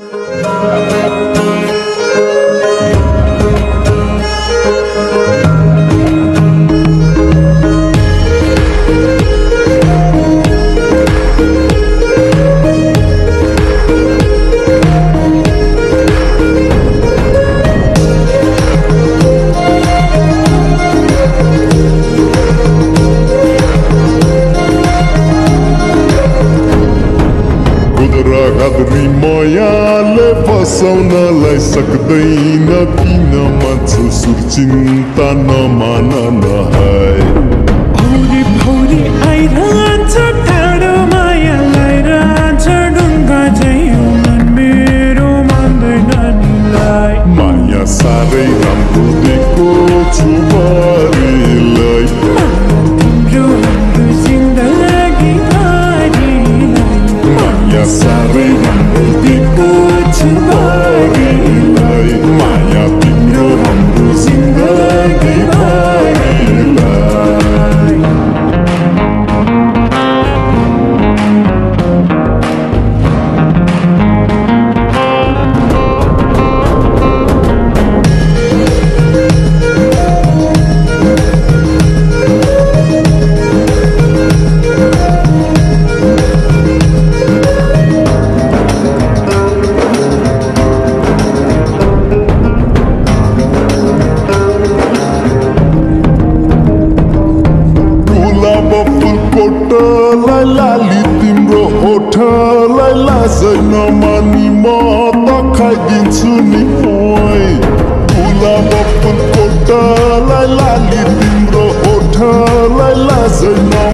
Música घाद्री मायाले फसाउनलाई सक्दैन किन मान्छे सुर चिन्ता नमान है भौरी भौरी आइरहन्छ टाढो माया लगाइरहन्छ ढुङ्गा झैँ मन मेरो मान्दैन निलाई माया साह्रै राम्रो दिएको छु छु बारीलाई फुलकोटलाई लाली तिम्रो होठलाई लाजै नमानी म त खाइदिन्छु नि गुलाब फुलकोटलाई लाली तिम्रो होठलाई लाजै न